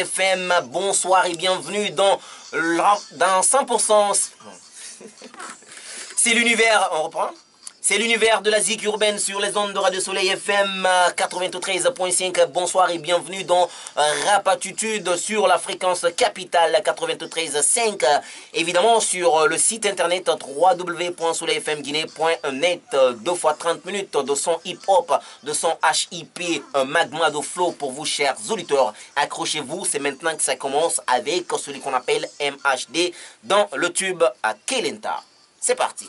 FM, bonsoir et bienvenue dans, dans 100%. C'est l'univers, on reprend? C'est l'univers de la zik urbaine sur les ondes de Radio Soleil FM 93.5. Bonsoir et bienvenue dans Rapatitude sur la fréquence capitale 93.5. Évidemment sur le site internet www.soleilfmguinée.net. Deux fois 30 minutes de son hip-hop, de son HIP, un magma de flow pour vous chers auditeurs. Accrochez-vous, c'est maintenant que ça commence avec celui qu'on appelle MHD dans le tube à Kelenta. C'est parti.